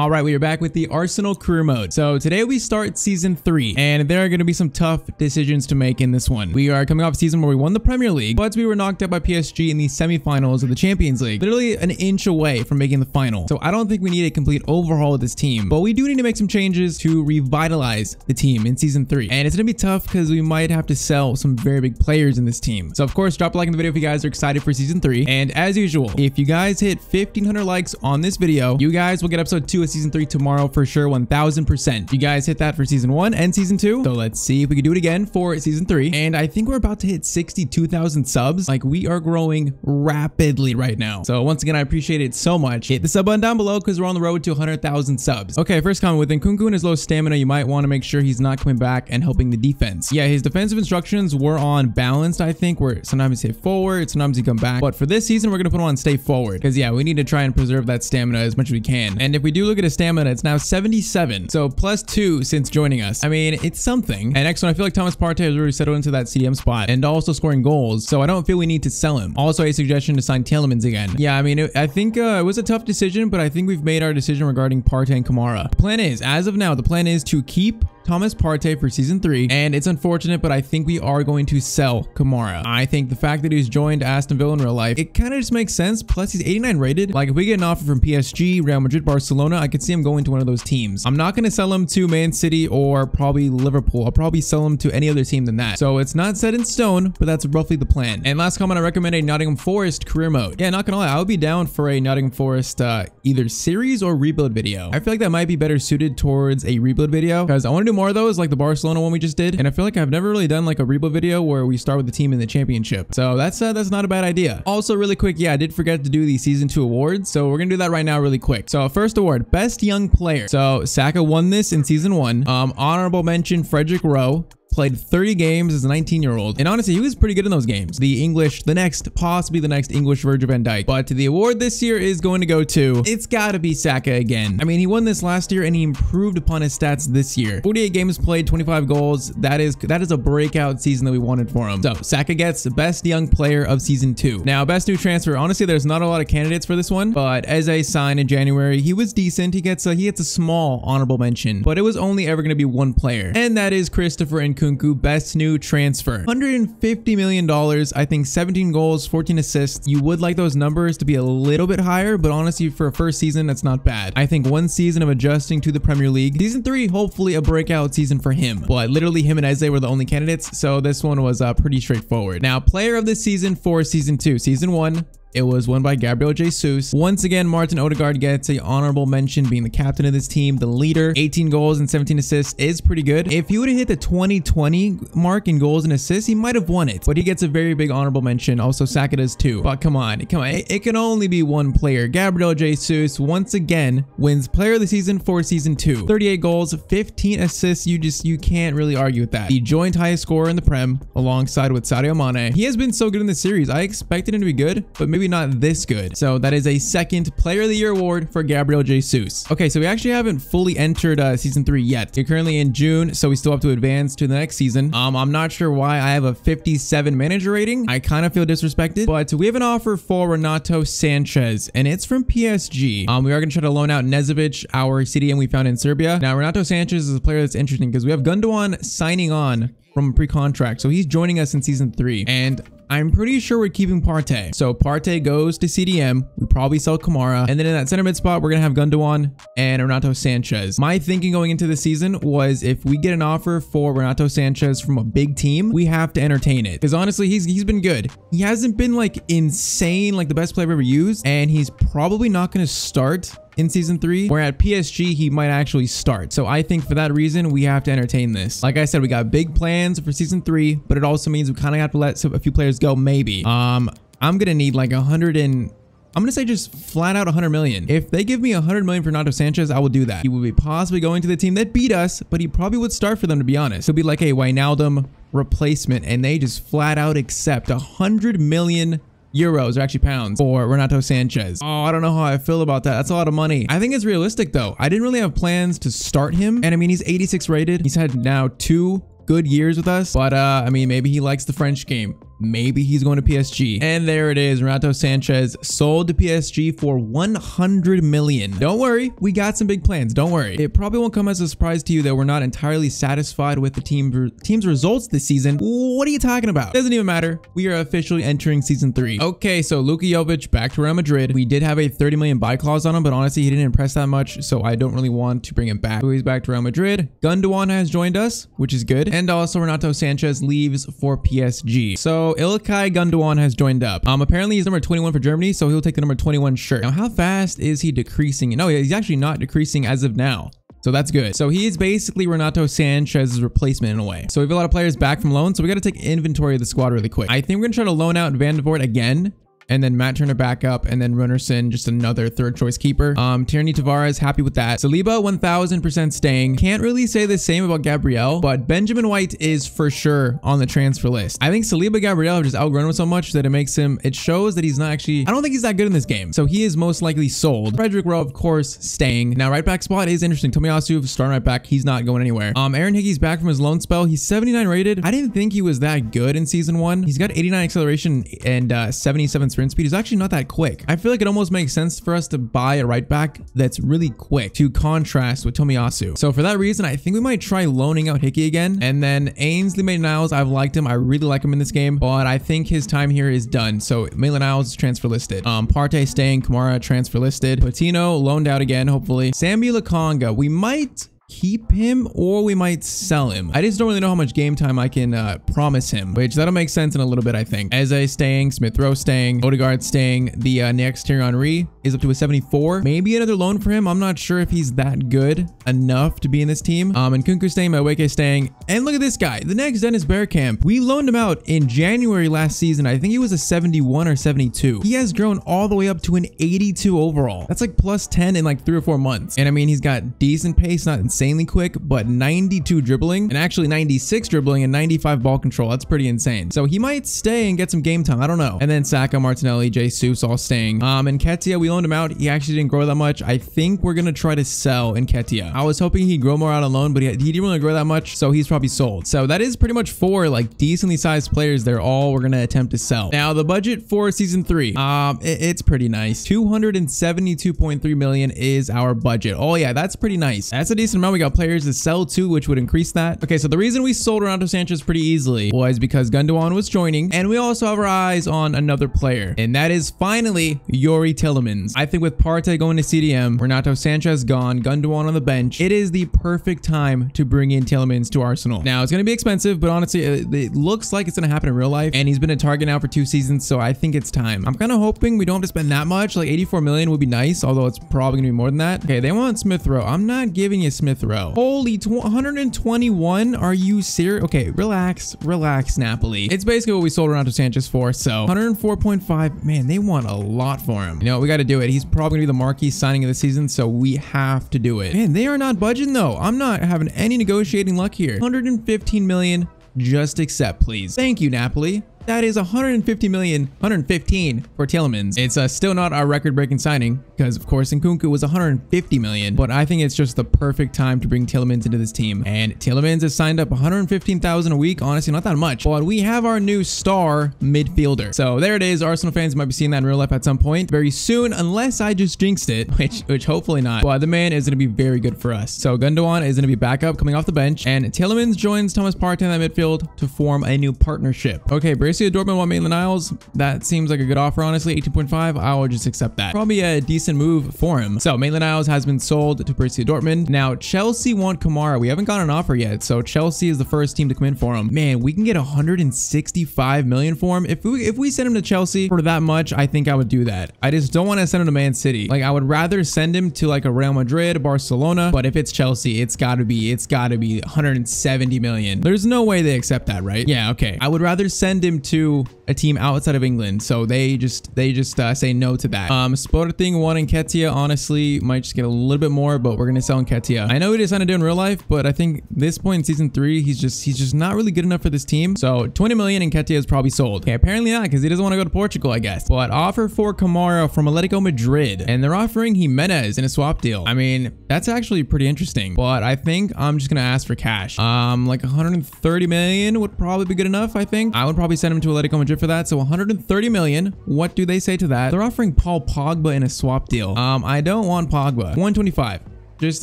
All right, we are back with the Arsenal career mode. So today we start season three, and there are going to be some tough decisions to make in this one. We are coming off a season where we won the Premier League, but we were knocked out by PSG in the semifinals of the Champions League, literally an inch away from making the final. So I don't think we need a complete overhaul of this team, but we do need to make some changes to revitalize the team in season three. And it's going to be tough because we might have to sell some very big players in this team. So of course, drop a like in the video if you guys are excited for season three. And as usual, if you guys hit 1500 likes on this video, you guys will get episode two season three tomorrow for sure 1000% you guys hit that for season one and season two. So let's see if we can do it again for season three. And i think we're about to hit 62,000 subs. Like we are growing rapidly right now. So once again i appreciate it so much. Hit the sub button down below because we're on the road to 100,000 subs. Okay first comment with Nkunku and his low stamina. You might want to make sure he's not coming back and helping the defense. Yeah his defensive instructions were on balanced i think where sometimes hit forward sometimes he come back. But for this season we're gonna put him on stay forward because yeah we need to try and preserve that stamina as much as we can. And if we do look at his stamina. It's now 77. So plus two since joining us. I mean, it's something. And next one, I feel like Thomas Partey has really settled into that CDM spot and also scoring goals. So I don't feel we need to sell him. Also, a suggestion to sign Tielemans again. Yeah, I mean, it, I think uh, it was a tough decision, but I think we've made our decision regarding Partey and Kamara. Plan is, as of now, the plan is to keep Thomas Partey for season three. And it's unfortunate, but I think we are going to sell Kamara. I think the fact that he's joined Aston Villa in real life, it kind of just makes sense. Plus, he's 89 rated. Like, if we get an offer from PSG, Real Madrid, Barcelona, I could see him going to one of those teams. I'm not going to sell him to Man City or probably Liverpool. I'll probably sell him to any other team than that. So it's not set in stone, but that's roughly the plan. And last comment, I recommend a Nottingham Forest career mode. Yeah, not gonna lie, I would be down for a Nottingham Forest uh, either series or rebuild video. I feel like that might be better suited towards a rebuild video because I want to do more of those like the Barcelona one we just did. And I feel like I've never really done like a Rebo video where we start with the team in the championship. So that's uh, that's not a bad idea. Also really quick, yeah, I did forget to do the season two awards. So we're gonna do that right now really quick. So first award, best young player. So Saka won this in season one. Um, honorable mention, Frederick Rowe played 30 games as a 19 year old. And honestly, he was pretty good in those games. The English, the next, possibly the next English Virgil van Dijk. But the award this year is going to go to, it's gotta be Saka again. I mean, he won this last year and he improved upon his stats this year. 48 games played, 25 goals. That is, that is a breakout season that we wanted for him. So Saka gets the best young player of season two. Now, best new transfer. Honestly, there's not a lot of candidates for this one, but as a sign in January, he was decent. He gets a, he gets a small honorable mention, but it was only ever going to be one player. And that is Christopher Nkunku, best new transfer. $150 million, I think 17 goals, 14 assists. You would like those numbers to be a little bit higher, but honestly, for a first season, that's not bad. I think one season of adjusting to the Premier League. Season three, hopefully a breakout season for him. But literally him and Eze were the only candidates, so this one was uh, pretty straightforward. Now, player of the season for season two. Season one, it was won by Gabriel Jesus. Once again, Martin Odegaard gets a honorable mention being the captain of this team, the leader. 18 goals and 17 assists is pretty good. If he would have hit the 2020 mark in goals and assists, he might have won it. But he gets a very big honorable mention. Also, Saka does too. But come on, come on. It, can only be one player. Gabriel Jesus once again wins player of the season for season two. 38 goals, 15 assists. You just, you can't really argue with that. The joint highest scorer in the Prem alongside with Sadio Mane. He has been so good in the series. I expected him to be good, but maybe maybe not this good. So that is a second player of the year award for Gabriel Jesus. Okay, so we actually haven't fully entered uh, season three yet. We're currently in June, so we still have to advance to the next season. Um, I'm not sure why I have a 57 manager rating. I kind of feel disrespected, but we have an offer for Renato Sanchez, and it's from PSG. Um, we are going to try to loan out Nezovic, our CDM we found in Serbia. Now, Renato Sanchez is a player that's interesting because we have Gundogan signing on from pre-contract. So he's joining us in season three. And I'm pretty sure we're keeping Partey. So Partey goes to CDM. We probably sell Kamara. And then in that center mid spot, we're going to have Gundogan and Renato Sanchez. My thinking going into the season was if we get an offer for Renato Sanchez from a big team, we have to entertain it. Because honestly, he's he's been good. He hasn't been like insane, like the best player I've ever used. And he's probably not going to start in season three, where at PSG, he might actually start. So I think for that reason, we have to entertain this. Like I said, we got big plans for season three, but it also means we kind of have to let a few players go, maybe. Um, I'm going to need like a hundred and I'm gonna say just flat out 100 million. If they give me 100 million for Nato Sanchez, I will do that. He would be possibly going to the team that beat us, but he probably would start for them to be honest. He'll be like a Wijnaldum replacement, and they just flat out accept 100 million euros or actually pounds for Renato Sanchez. Oh, I don't know how I feel about that. That's a lot of money. I think it's realistic though. I didn't really have plans to start him. And I mean, he's 86 rated. He's had now two good years with us. But uh, I mean, maybe he likes the French game. Maybe he's going to PSG. And there it is. Renato Sanchez sold to PSG for 100 million. Don't worry, we got some big plans. Don't worry. It probably won't come as a surprise to you that we're not entirely satisfied with the team team's results this season. What are you talking about? Doesn't even matter. We are officially entering season three. Okay, so Luka Jovic back to Real Madrid. We did have a 30 million buy clause on him, but honestly, he didn't impress that much, so I don't really want to bring him back. So he's back to Real Madrid. Gundogan has joined us, which is good. And also Renato Sanchez leaves for PSG. So Ilkay Gundogan has joined up. Um, apparently he's number 21 for Germany, so he'll take the number 21 shirt. Now, how fast is he decreasing? No, he's actually not decreasing as of now. So that's good. So he is basically Renato Sanchez's replacement in a way. So we have a lot of players back from loan. So we got to take inventory of the squad really quick. I think we're going to try to loan out Van Voort again and then Matt Turner back up, and then Runarsson, just another third choice keeper. Um, Tierney Tavares, happy with that. Saliba, 1000% staying. Can't really say the same about Gabriel, but Benjamin White is for sure on the transfer list. I think Saliba Gabriel have just outgrown him so much that it makes him, it shows that he's not actually, I don't think he's that good in this game. So he is most likely sold. Frederick Rowe, of course, staying. Now, right back spot is interesting. Tomiyasu, starting right back, he's not going anywhere. Um, Aaron Hickey's back from his loan spell. He's 79 rated. I didn't think he was that good in season one. He's got 89 acceleration and uh, 77 sprint speed. is actually not that quick. I feel like it almost makes sense for us to buy a right back that's really quick to contrast with Tomiyasu. So for that reason, I think we might try loaning out Hickey again. And then Ainsley Maitland-Niles, I've liked him. I really like him in this game, but I think his time here is done. So Maitland-Niles is transfer listed. Um, Partey staying, Kamara transfer listed. Patino loaned out again, hopefully. Sambi Lokonga, we might keep him or we might sell him. I just don't really know how much game time I can uh, promise him, which that'll make sense in a little bit, I think. Eze staying, Smith Rowe staying, Odegaard staying, the uh, next Thierry Henry is up to a 74. Maybe another loan for him. I'm not sure if he's that good enough to be in this team. Um, and Nkunku staying, Madueke staying. And look at this guy, the next Dennis Bergkamp. We loaned him out in January last season. I think he was a 71 or 72. He has grown all the way up to an 82 overall. That's like plus 10 in like three or four months. And I mean, he's got decent pace, not insane insanely quick, but 92 dribbling and actually 96 dribbling and 95 ball control. That's pretty insane. So he might stay and get some game time. I don't know. And then Saka, Martinelli, Jesus all staying. Um, Nketiah, we loaned him out. He actually didn't grow that much. I think we're going to try to sell Nketiah. I was hoping he'd grow more out on loan, but he, he didn't really grow that much. So he's probably sold. So that is pretty much four like decently sized players. They're all we're going to attempt to sell. Now the budget for season three, um, it, it's pretty nice. 272.3 million is our budget. Oh yeah, that's pretty nice. That's a decent amount we got players to sell to, which would increase that. Okay, so the reason we sold Renato Sanchez pretty easily was because Gundogan was joining, and we also have our eyes on another player, and that is finally Youri Tielemans. I think with Partey going to CDM, Renato Sanchez gone, Gundogan on the bench, it is the perfect time to bring in Tielemans to Arsenal. Now, it's going to be expensive, but honestly, it, it looks like it's going to happen in real life, and he's been a target now for two seasons, so I think it's time. I'm kind of hoping we don't have to spend that much, like 84 million would be nice, although it's probably going to be more than that. Okay, they want Smith Rowe. I'm not giving you Smith Rowe. Holy 121? Are you serious? Okay, relax, relax, Napoli. It's basically what we sold Renato Sanchez for. So 104.5. Man, they want a lot for him. You know, we got to do it. He's probably gonna be the marquee signing of the season, so we have to do it. Man, they are not budging though. I'm not having any negotiating luck here. 115 million. Just accept, please. Thank you, Napoli. That is 150 million, 115 for Tielemans. It's uh, still not our record-breaking signing because, of course, Nkunku was 150 million, but I think it's just the perfect time to bring Tielemans into this team. And Tielemans has signed up 115,000 a week. Honestly, not that much, but we have our new star midfielder. So there it is. Arsenal fans might be seeing that in real life at some point very soon, unless I just jinxed it, which, which hopefully not. But the man is going to be very good for us. So Gundogan is going to be back up coming off the bench, and Tielemans joins Thomas Partey in that midfield to form a new partnership. Okay, Borussia Dortmund want Maitland-Niles. That seems like a good offer, honestly. 18.5, I will just accept that. Probably a decent move for him. So Maitland-Niles has been sold to Borussia Dortmund. Now, Chelsea want Kamara. We haven't got an offer yet, so Chelsea is the first team to come in for him. Man, we can get 165 million for him. If we if we send him to Chelsea for that much, I think I would do that. I just don't want to send him to Man City. Like, I would rather send him to like a Real Madrid, Barcelona, but if it's Chelsea, it's got to be, it's got to be 170 million. There's no way they accept that, right? Yeah, okay. I would rather send him to a team outside of England. So they just they just uh, say no to that. Um, Sporting one Nketiah honestly might just get a little bit more, but we're gonna sell Nketiah. I know he decided to do in real life, but I think this point in season three, he's just he's just not really good enough for this team. So 20 million Nketiah is probably sold. Okay, apparently not because he doesn't want to go to Portugal, I guess. But offer for Kamara from Atletico Madrid, and they're offering Jimenez in a swap deal. I mean, that's actually pretty interesting. But I think I'm just gonna ask for cash. Um, like 130 million would probably be good enough. I think I would probably send send him to Atletico Madrid for that. So 130 million. What do they say to that? They're offering Paul Pogba in a swap deal. Um, I don't want Pogba. 125. Just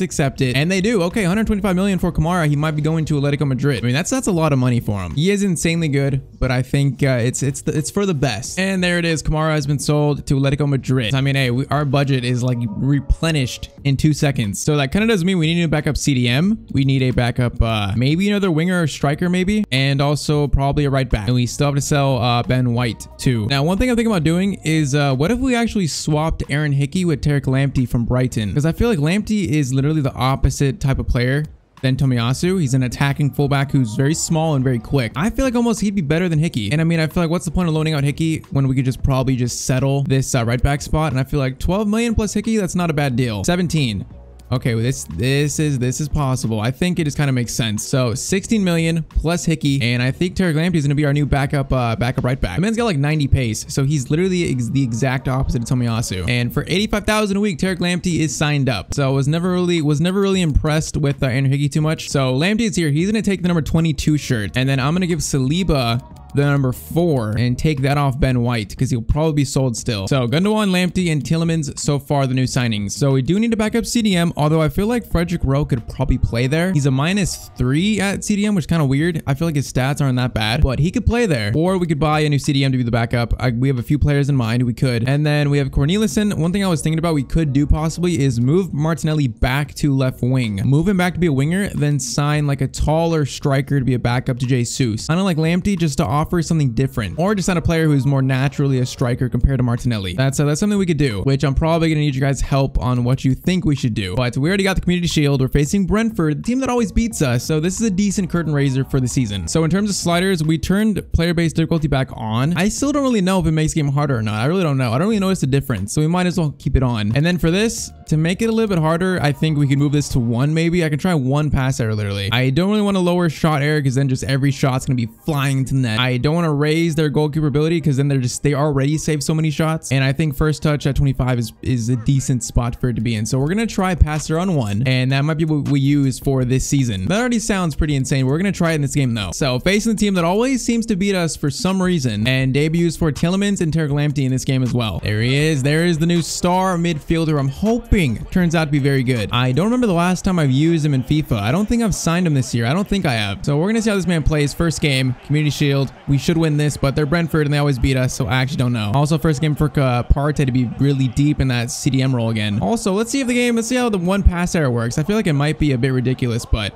accept it. And they do. Okay, 125 million for Kamara. He might be going to Atletico Madrid. I mean, that's that's a lot of money for him. He is insanely good, but I think uh, it's it's the, it's for the best. And there it is. Kamara has been sold to Atletico Madrid. I mean, hey, we, our budget is like replenished in two seconds. So that kind of does mean we need a backup CDM. We need a backup, uh, maybe another winger or striker, maybe, and also probably a right back. And we still have to sell uh, Ben White too. Now, one thing I'm thinking about doing is uh, what if we actually swapped Aaron Hickey with Tariq Lamptey from Brighton? Because I feel like Lamptey is is literally the opposite type of player than Tomiyasu. He's an attacking fullback who's very small and very quick. I feel like almost he'd be better than Hickey. And I mean, I feel like what's the point of loaning out Hickey when we could just probably just settle this uh, right back spot? And I feel like 12 million plus Hickey, that's not a bad deal. 17. Okay, well, this this is this is possible. I think it just kind of makes sense. So 16 million plus Hickey, and I think Tariq Lamptey is going to be our new backup uh, backup right back. The man's got like 90 pace, so he's literally ex the exact opposite of Tomiyasu. And for 85,000 a week, Tariq Lamptey is signed up. So I was never really was never really impressed with uh, Andrew Hickey too much. So Lamptey is here. He's going to take the number 22 shirt, and then I'm going to give Saliba the number four and take that off Ben White because he'll probably be sold still. So Gundogan, Lamptey, and Tielemans so far the new signings. So we do need to back up CDM, although I feel like Frederick Rowe could probably play there. He's a minus three at CDM, which is kind of weird. I feel like his stats aren't that bad, but he could play there. Or we could buy a new CDM to be the backup. I, we have a few players in mind we could. And then we have Cornelissen. One thing I was thinking about we could do possibly is move Martinelli back to left wing. Move him back to be a winger, then sign like a taller striker to be a backup to Jesus. Kind of like Lamptey just to offer something different or just on a player who's more naturally a striker compared to Martinelli. That's uh, that's something we could do, which I'm probably going to need you guys help on what you think we should do. But we already got the community shield. We're facing Brentford, the team that always beats us. So this is a decent curtain raiser for the season. So in terms of sliders, we turned player-based difficulty back on. I still don't really know if it makes game harder or not. I really don't know. I don't really notice the difference. So we might as well keep it on. And then for this, to make it a little bit harder, I think we can move this to one maybe. I can try one pass error literally. I don't really want to lower shot error because then just every shot's going to be flying into the net. Don't want to raise their goalkeeper ability because then they're just, they already save so many shots. And I think first touch at 25 is, is a decent spot for it to be in. So we're going to try passer on one and that might be what we use for this season. That already sounds pretty insane. We're going to try it in this game though. So facing the team that always seems to beat us for some reason and debuts for Tielemans and Tariq Lamptey in this game as well. There he is. There is the new star midfielder. I'm hoping turns out to be very good. I don't remember the last time I've used him in FIFA. I don't think I've signed him this year. I don't think I have. So we're going to see how this man plays. First game, Community Shield. We should win this, but they're Brentford and they always beat us, so I actually don't know. Also, first game for uh, Partey to be really deep in that CDM role again. Also, let's see if the game, let's see how the one pass error works. I feel like it might be a bit ridiculous, but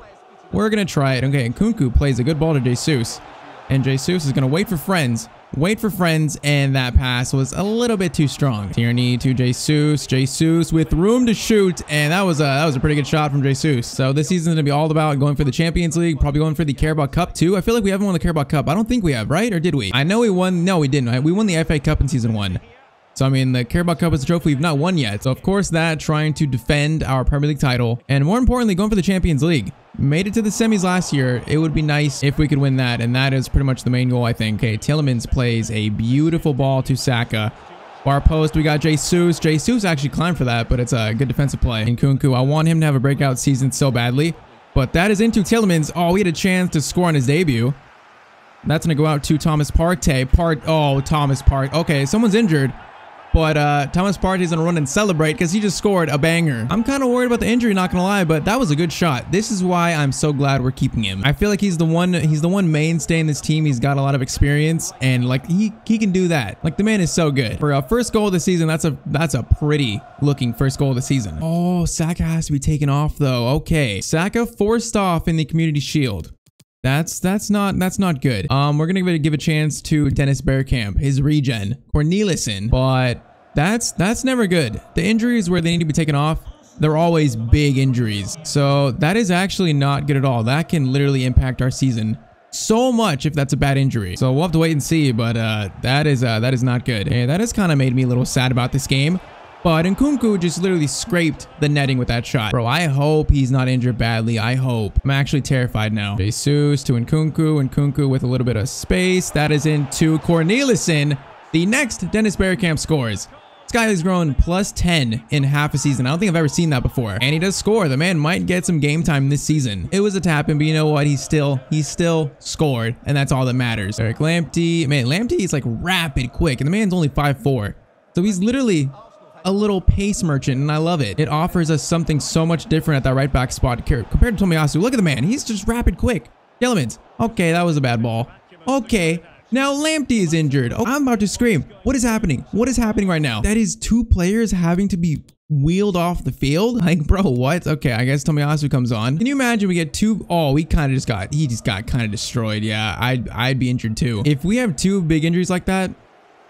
we're going to try it. Okay, Nkunku plays a good ball to Jesus. And Jesus is going to wait for friends wait for friends, and that pass was a little bit too strong. Tierney to Jesus, Jesus with room to shoot, and that was a that was a pretty good shot from Jesus. So this season's gonna be all about going for the Champions League, probably going for the Carabao Cup too. I feel like we haven't won the Carabao Cup. I don't think we have, right? Or did we? I know we won. No, we didn't. We won the FA Cup in season one. So, I mean, the Carabao Cup is a trophy we've not won yet. So, of course, that trying to defend our Premier League title and more importantly, going for the Champions League. Made it to the semis last year. It would be nice if we could win that. And that is pretty much the main goal, I think. Okay, Tielemans plays a beautiful ball to Saka. Bar post, we got Jesus. Jesus actually climbed for that, but it's a good defensive play. Nkunku, I want him to have a breakout season so badly. But that is into Tielemans. Oh, we had a chance to score on his debut. That's going to go out to Thomas Partey. Part. Oh, Thomas Partey. Okay, someone's injured. But uh, Thomas Partey is going to run and celebrate because he just scored a banger. I'm kind of worried about the injury, not to lie, but that was a good shot. This is why I'm so glad we're keeping him. I feel like he's the one he's the one mainstay in this team. He's got a lot of experience and like he he can do that. Like the man is so good. For a first goal of the season, that's a that's a pretty looking first goal of the season. Oh, Saka has to be taken off though. Okay. Saka forced off in the community shield. That's that's not that's not good. Um, we're gonna give a chance to Dennis Bergkamp, his regen, Cornelissen, but that's that's never good. The injuries where they need to be taken off, they're always big injuries. So that is actually not good at all. That can literally impact our season so much if that's a bad injury. So we'll have to wait and see, but uh, that is uh, that is not good. Hey, that has kind of made me a little sad about this game. But Nkunku just literally scraped the netting with that shot. Bro, I hope he's not injured badly. I hope. I'm actually terrified now. Jesus to Nkunku. Nkunku with a little bit of space. That is into Cornelissen. The next Dennis Bergkamp scores. This guy has grown plus 10 in half a season. I don't think I've ever seen that before. And he does score. The man might get some game time this season. It was a tap in, but you know what? He's still, he's still scored. And that's all that matters. Tariq Lamptey. Man, Lamptey is like rapid quick. And the man's only 5'4". So he's literally a little pace merchant, and I love it. It offers us something so much different at that right back spot compared to Tomiyasu. Look at the man. He's just rapid quick. Tielemans. Okay, that was a bad ball. Okay, now Lamptey is injured. Oh, I'm about to scream. What is happening? What is happening right now? That is two players having to be wheeled off the field? Like, bro, what? Okay, I guess Tomiyasu comes on. Can you imagine we get two? Oh, we kind of just got, he just got kind of destroyed. Yeah, I'd, I'd be injured too. If we have two big injuries like that,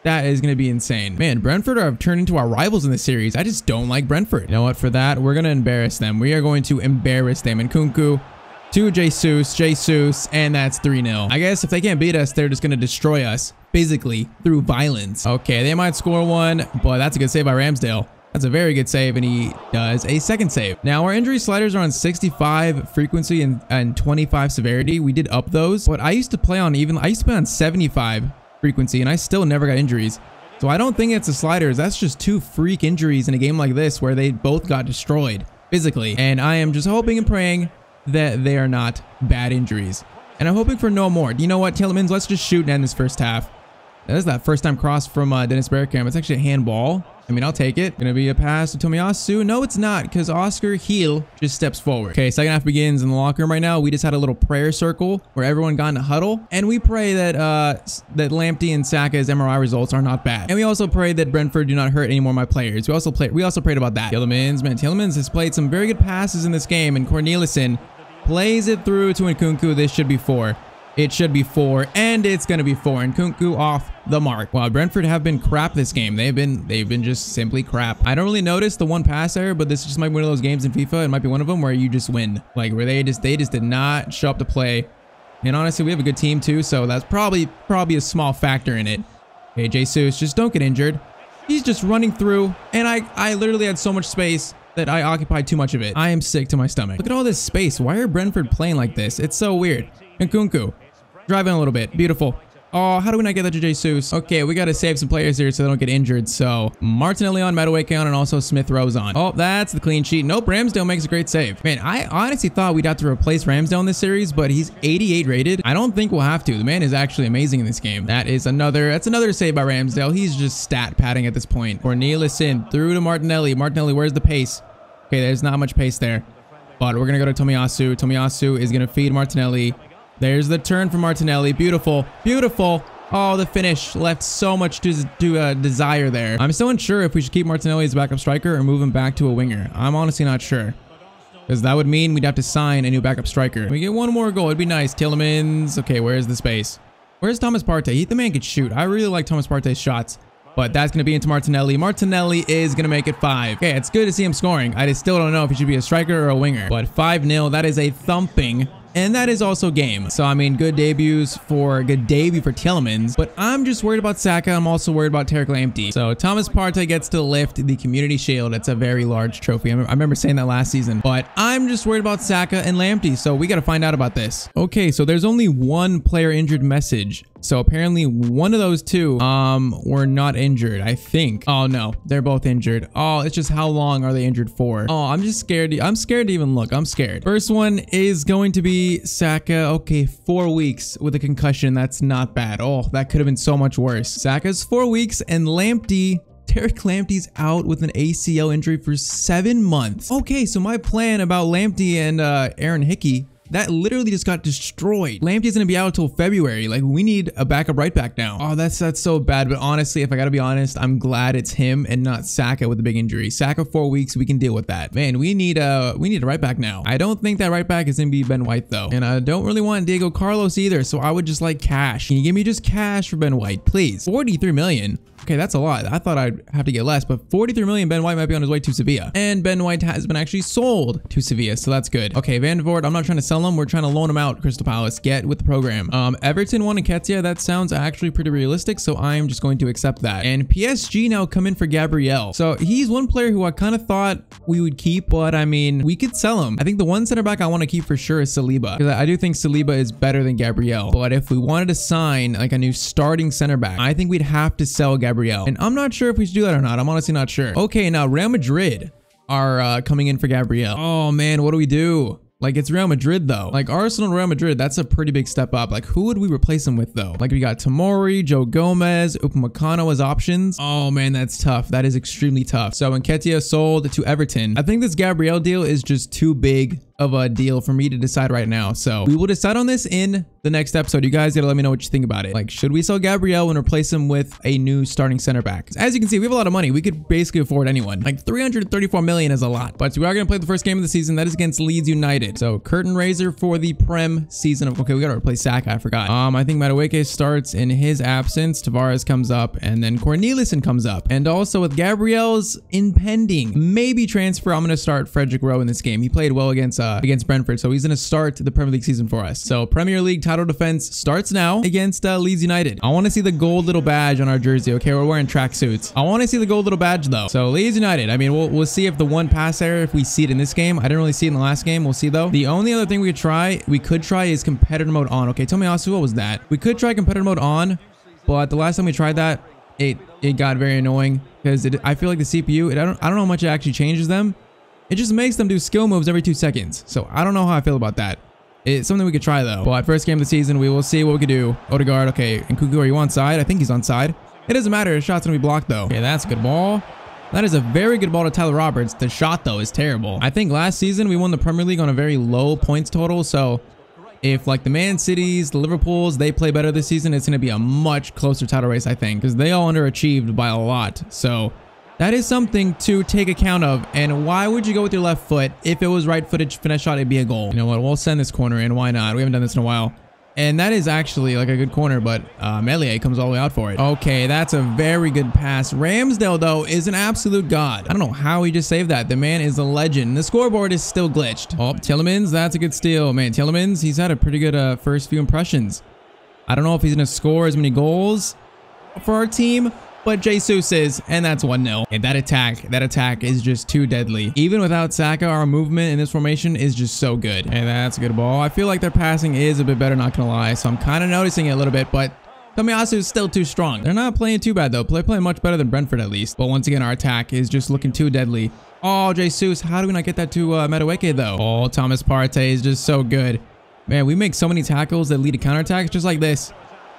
that is going to be insane. Man, Brentford have turned into our rivals in this series. I just don't like Brentford. You know what? For that, we're going to embarrass them. We are going to embarrass them. And Nkunku to Jesus, Jesus, and that's 3-0. I guess if they can't beat us, they're just going to destroy us physically through violence. Okay, they might score one, but that's a good save by Ramsdale. That's a very good save, and he does a second save. Now, our injury sliders are on 65 frequency and, and 25 severity. We did up those, but I used to play on even, I used to play on 75 frequency, and I still never got injuries. So I don't think it's the sliders. That's just two freak injuries in a game like this where they both got destroyed physically. And I am just hoping and praying that they are not bad injuries. And I'm hoping for no more. Do you know what, Tielemans, let's just shoot and end this first half. That is that first time cross from uh, Dennis Bergkamp. It's actually a handball. I mean, I'll take it. Gonna be a pass to Tomiyasu. No, it's not, because Oscar Heel just steps forward. Okay, second half begins in the locker room right now. We just had a little prayer circle where everyone got in a huddle, and we pray that uh, that Lamptey and Saka's MRI results are not bad. And we also pray that Brentford do not hurt any more of my players. We also played. We also prayed about that. Tielemans, man, Tielemans has played some very good passes in this game, and Cornelissen plays it through to Nkunku. This should be four. It should be four, and it's going to be four. Nkunku off the mark. Wow, Brentford have been crap this game. They've been they've been just simply crap. I don't really notice the one pass error, but this just might be one of those games in FIFA. It might be one of them where you just win. Like where they just they just did not show up to play. And honestly, we have a good team too, so that's probably probably a small factor in it. Hey, Jesus, just don't get injured. He's just running through, and I I literally had so much space that I occupied too much of it. I am sick to my stomach. Look at all this space. Why are Brentford playing like this? It's so weird. Nkunku, Driving a little bit. Beautiful. Oh, how do we not get that to Jesus? Okay, we got to save some players here so they don't get injured. So Martinelli on, Madueke on, and also Smith Rowe's on. Oh, that's the clean sheet. Nope, Ramsdale makes a great save. Man, I honestly thought we'd have to replace Ramsdale in this series, but he's 88 rated. I don't think we'll have to. The man is actually amazing in this game. That is another, that's another save by Ramsdale. He's just stat padding at this point. Cornelissen through to Martinelli. Martinelli, where's the pace? Okay, there's not much pace there. But we're going to go to Tomiyasu. Tomiyasu is going to feed Martinelli. There's the turn from Martinelli. Beautiful. Beautiful. Oh, the finish left so much to, to uh, desire there. I'm still unsure if we should keep Martinelli as backup striker or move him back to a winger. I'm honestly not sure. Because that would mean we'd have to sign a new backup striker. we get one more goal. It'd be nice. Tielemans. Okay, where's the space? Where's Thomas Partey? He, the man could shoot. I really like Thomas Partey's shots. But that's going to be into Martinelli. Martinelli is going to make it five. Okay, it's good to see him scoring. I just still don't know if he should be a striker or a winger. But 5-0, that is a thumping and that is also game. So, I mean, good debuts for good debut for Tielemans, but I'm just worried about Saka. I'm also worried about Tariq Lamptey. So, Thomas Partey gets to lift the Community Shield. It's a very large trophy. I remember saying that last season, but I'm just worried about Saka and Lamptey. So, we got to find out about this. Okay, so there's only one player injured message so apparently one of those two um were not injured, I think. Oh no, they're both injured. Oh, it's just how long are they injured for? Oh, I'm just scared. I'm scared to even look. I'm scared. First one is going to be Saka. Okay, four weeks with a concussion. That's not bad. Oh, that could have been so much worse. Saka's four weeks and Lamptey Tariq Lamptey's out with an ACL injury for seven months. Okay, so my plan about Lamptey and uh, Aaron Hickey that literally just got destroyed. Lamptey's gonna be out until February. Like we need a backup right back now. Oh, that's that's so bad. But honestly, if I gotta be honest, I'm glad it's him and not Saka with a big injury. Saka four weeks, we can deal with that. Man, we need a we need a right back now. I don't think that right back is gonna be Ben White though, and I don't really want Diego Carlos either. So I would just like cash. Can you give me just cash for Ben White, please? 43 million. Okay, that's a lot. I thought I'd have to get less, but 43 million Ben White might be on his way to Sevilla. And Ben White has been actually sold to Sevilla, so that's good. Okay, Van Voort, I'm not trying to sell him. We're trying to loan him out, Crystal Palace. Get with the program. Um, Everton won Nketiah. That sounds actually pretty realistic, so I'm just going to accept that. And PSG now come in for Gabriel. So he's one player who I kind of thought we would keep, but I mean, we could sell him. I think the one center back I want to keep for sure is Saliba, because I do think Saliba is better than Gabriel. But if we wanted to sign like a new starting center back, I think we'd have to sell Gabriel Gabriel. And I'm not sure if we should do that or not. I'm honestly not sure. Okay, now Real Madrid are uh, coming in for Gabriel. Oh man, what do we do? Like it's Real Madrid though. Like Arsenal Real Madrid, that's a pretty big step up. Like who would we replace him with though? Like we got Tomori, Joe Gomez, Upamecano as options. Oh man, that's tough. That is extremely tough. So Nketiah sold to Everton. I think this Gabriel deal is just too big of a deal for me to decide right now. So we will decide on this in the next episode. You guys gotta let me know what you think about it. Like, should we sell Gabriel and replace him with a new starting center back? As you can see, we have a lot of money. We could basically afford anyone. Like 334 million is a lot. But we are gonna play the first game of the season. That is against Leeds United. So curtain raiser for the Prem season of, okay, we gotta replace Saka. I forgot. Um, I think Madueke starts in his absence. Tavares comes up and then Cornelissen comes up. And also with Gabriel's impending maybe transfer, I'm gonna start Frederick Rowe in this game. He played well against uh, against Brentford. So he's going to start the Premier League season for us. So Premier League title defense starts now against uh, Leeds United. I want to see the gold little badge on our jersey. Okay, we're wearing tracksuits. I want to see the gold little badge though. So Leeds United. I mean, we'll, we'll see if the one pass error, if we see it in this game. I didn't really see it in the last game. We'll see though. The only other thing we could try, we could try is competitor mode on. Okay, tell me also what was that? We could try competitor mode on, but the last time we tried that, it it got very annoying because I feel like the CPU, it, I don't I don't know how much it actually changes them. It just makes them do skill moves every two seconds. So I don't know how I feel about that. It's something we could try though. But first game of the season, we will see what we can do. Odegaard, okay. Nkunku, are you on side? I think he's on side. It doesn't matter. His shot's gonna be blocked though. Okay, that's a good ball. That is a very good ball to Tyler Roberts. The shot though is terrible. I think last season we won the Premier League on a very low points total. So if like the Man Cities, the Liverpools, they play better this season, it's going to be a much closer title race, I think, because they all underachieved by a lot. So that is something to take account of. And why would you go with your left foot? If it was right footed finesse shot, it'd be a goal. You know what? We'll send this corner in. Why not? We haven't done this in a while. And that is actually like a good corner, but uh, comes all the way out for it. Okay, that's a very good pass. Ramsdale, though, is an absolute god. I don't know how he just saved that. The man is a legend. The scoreboard is still glitched. Oh, Tielemans, that's a good steal. Man, Tielemans, he's had a pretty good uh, first few impressions. I don't know if he's going to score as many goals for our team, but Jesus is, and that's 1-0. And that attack, that attack is just too deadly. Even without Saka, our movement in this formation is just so good. And that's a good ball. I feel like their passing is a bit better, not gonna lie. So I'm kind of noticing it a little bit, but Tomiyasu is still too strong. They're not playing too bad though. Play playing much better than Brentford at least. But once again, our attack is just looking too deadly. Oh, Jesus, how do we not get that to uh, though? Oh, Thomas Partey is just so good. Man, we make so many tackles that lead to counterattacks just like this.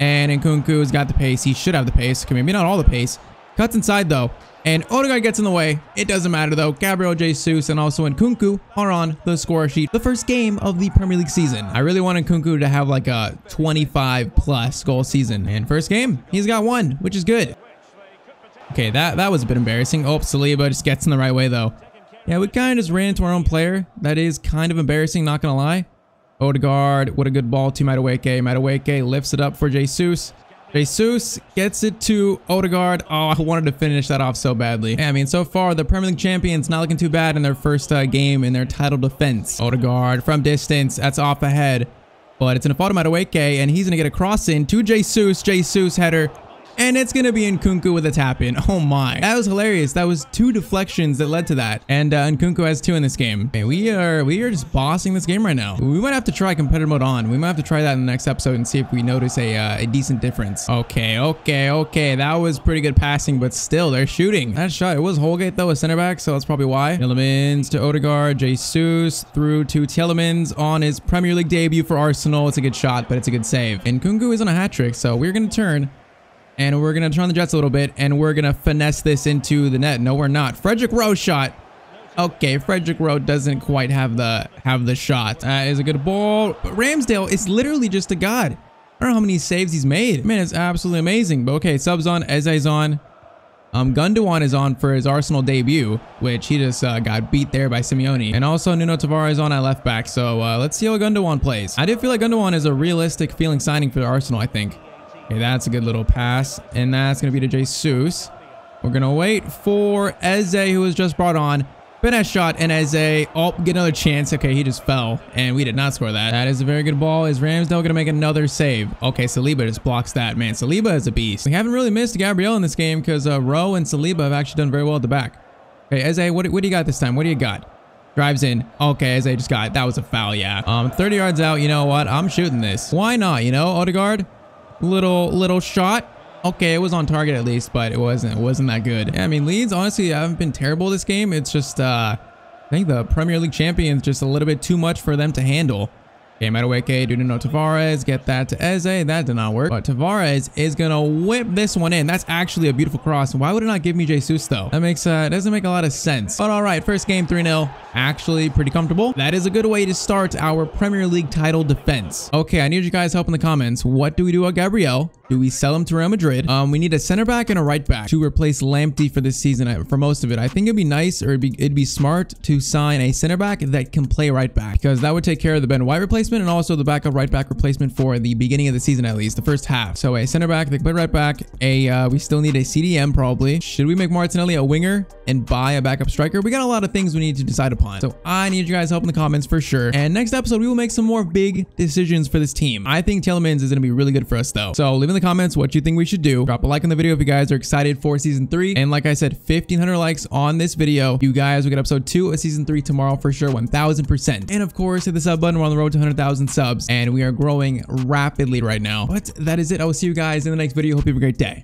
And Nkunku's got the pace. He should have the pace. Maybe not all the pace. Cuts inside though. And Odegaard gets in the way. It doesn't matter though. Gabriel Jesus and also Nkunku are on the score sheet. The first game of the Premier League season. I really want Nkunku to have like a 25 plus goal season. And first game, he's got one, which is good. Okay, that, that was a bit embarrassing. Oh, Saliba just gets in the right way though. Yeah, we kind of just ran into our own player. That is kind of embarrassing, not gonna lie. Odegaard, what a good ball to Madueke. Madueke lifts it up for Jesus. Jesus gets it to Odegaard. Oh, I wanted to finish that off so badly. Yeah, I mean, so far, the Premier League champions not looking too bad in their first uh, game in their title defense. Odegaard from distance. That's off ahead. But it's fall to Madueke, and he's going to get a cross in to Jesus. Jesus header. And it's going to be Nkunku with a tap in. Oh my. That was hilarious. That was two deflections that led to that. And uh, Nkunku has two in this game. Okay, we are we are just bossing this game right now. We might have to try competitive mode on. We might have to try that in the next episode and see if we notice a, uh, a decent difference. Okay, okay, okay. That was pretty good passing, but still, they're shooting. That shot, it was Holgate though, a center back, so that's probably why. Tielemans to Odegaard, Jesus through to Tielemans on his Premier League debut for Arsenal. It's a good shot, but it's a good save. And Nkunku is on a hat trick, so we're going to turn and we're going to turn the Jets a little bit, and we're going to finesse this into the net. No, we're not. Frederick Rowe shot. Okay, Frederick Rowe doesn't quite have the have the shot. Is a good ball. But Ramsdale is literally just a god. I don't know how many saves he's made. Man, it's absolutely amazing. But okay, subs on, Eze's on. Um, Gundogan is on for his Arsenal debut, which he just uh, got beat there by Simeone. And also Nuno Tavares on at left back. So uh, let's see how Gundogan plays. I do feel like Gundogan is a realistic feeling signing for Arsenal, I think. Okay, that's a good little pass. And that's going to be to Jesus. We're going to wait for Eze, who was just brought on. Finesse shot and Eze. Oh, get another chance. Okay, he just fell. And we did not score that. That is a very good ball. Is Ramsdale going to make another save? Okay, Saliba just blocks that. Man, Saliba is a beast. We haven't really missed Gabriel in this game because uh, Rowe and Saliba have actually done very well at the back. Okay, Eze, what, what do you got this time? What do you got? Drives in. Okay, Eze just got it. That was a foul, yeah. Um, 30 yards out. You know what? I'm shooting this. Why not? You know, Odegaard? Little, little shot. okay, it was on target at least, but it wasn't. It wasn't that good. Yeah, I mean, Leeds honestly haven't been terrible this game. It's just, uh, I think the Premier League champions just a little bit too much for them to handle. Okay, Madueke, Nuno Tavares, get that to Eze. That did not work. But Tavares is going to whip this one in. That's actually a beautiful cross. Why would it not give me Jesus, though? That makes, uh, doesn't make a lot of sense. But all right, first game 3-0. Actually pretty comfortable. That is a good way to start our Premier League title defense. Okay, I need you guys help in the comments. What do we do with Gabriel? Do we sell him to Real Madrid? Um, we need a center back and a right back to replace Lamptey for this season uh, for most of it. I think it'd be nice or it'd be, it'd be smart to sign a center back that can play right back because that would take care of the Ben White replacement and also the backup right back replacement for the beginning of the season at least, the first half. So a center back can play right back. A uh, we still need a CDM probably. Should we make Martinelli a winger and buy a backup striker? We got a lot of things we need to decide upon. So I need you guys help in the comments for sure. And next episode we will make some more big decisions for this team. I think Tielemans is going to be really good for us though. So leave in the comments what you think we should do. Drop a like on the video if you guys are excited for season three. And like I said, 1500 likes on this video. You guys will get episode two of season three tomorrow for sure, 1000%. And of course, hit the sub button. We're on the road to 100,000 subs and we are growing rapidly right now. But that is it. I will see you guys in the next video. Hope you have a great day.